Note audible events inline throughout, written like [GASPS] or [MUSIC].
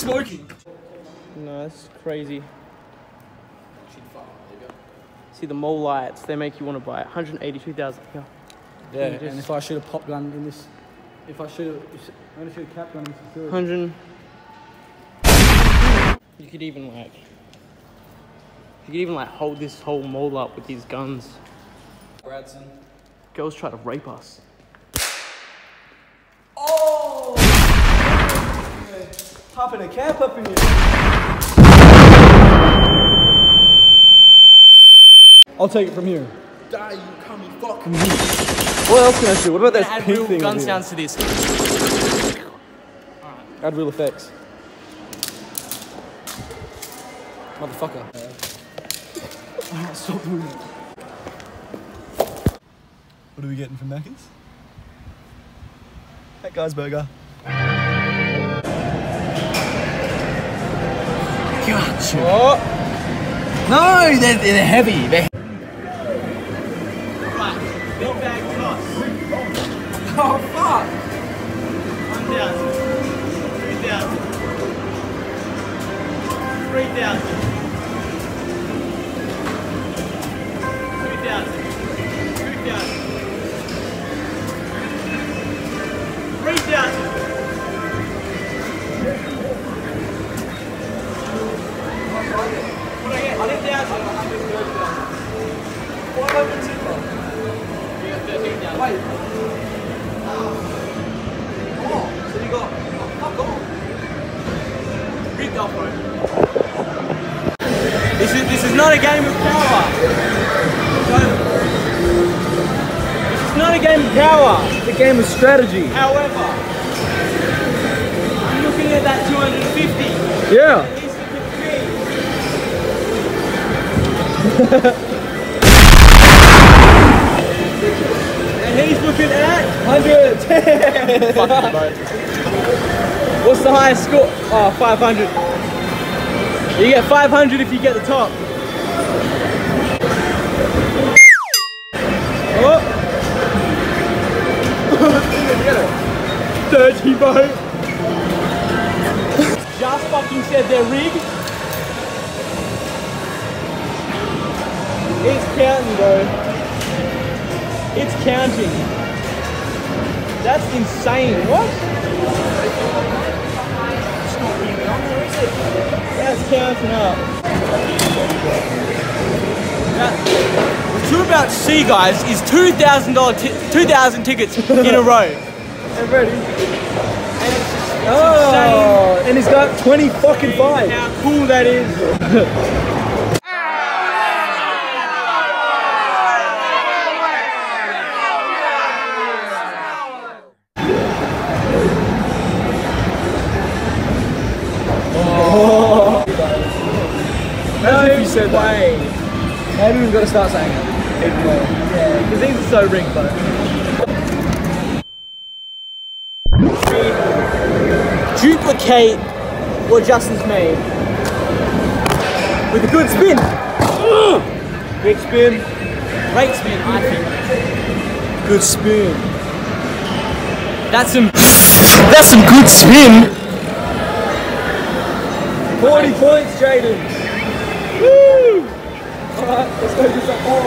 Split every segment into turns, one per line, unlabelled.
smoking.
No, that's crazy. See the mole lights, they make you want to buy it. 182,000. Yeah.
Yeah,
You just-
and if I shoot a pop gun in this, if I shoot, if I only shoot a cap gun in this facility.
100. You could even like. You could even like hold this whole mole up with these guns.
Bradson.
Girls try to rape us. Oh!
Popping a cap up in here. I'll take it from here. Die, you cummy fuck. Mm-hmm.
What else can I do? What about that
Add
pink
real
thing?
gun
over here?
sounds to this.
Add real effects.
Motherfucker. Stop moving.
What are we getting from Macca's? That guy's burger.
No, they're, they're heavy. They're
Big bag cost.
oh fuck.
1,000. 2,000. 3,000. 13,000.
Wait. Oh, so you got fuck off.
Rigged up, bro. This is this is not a game of power. This is not a game of power.
It's a game of strategy.
However, I'm looking at that 250.
Yeah. [LAUGHS]
He's looking at me. and he's looking at 110. [LAUGHS] What's the highest score? Ah, oh, 500. You get 500 if you get the top. Oh. [LAUGHS] Dirty boat. Just fucking said they're rigged. It's counting, bro. It's counting. That's insane. What? That's counting up. That- what you're about to see, guys, is two thousand dollar, two thousand tickets in a row. [LAUGHS]
I'm ready.
And it's just it's
Oh, and he's got 20 fucking
insane
five.
how cool that is. [LAUGHS]
Imagine if you said way. Maybe we've got to start saying it. Even more. Yeah, because these are so rigged, though.
Duplicate what Justin's made with a good spin. [GASPS] Big spin. Great spin, I think.
Good spin.
That's some. [LAUGHS] That's some good spin.
40 points, Jaden. Alright, let's go do some cool.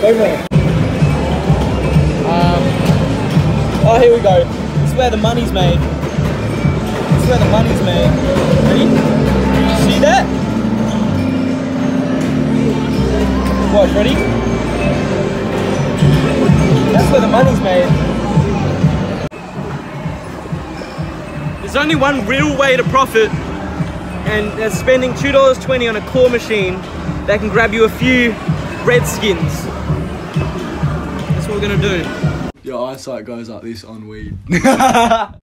Go more.
Oh, here we go. This is where the money's made. This is where the money's made. Ready? See that? Watch, ready? That's where the money's made. There's only one real way to profit, and spending $2.20 on a claw machine that can grab you a few red skins. That's what we're gonna do.
Your eyesight goes like this on weed. [LAUGHS]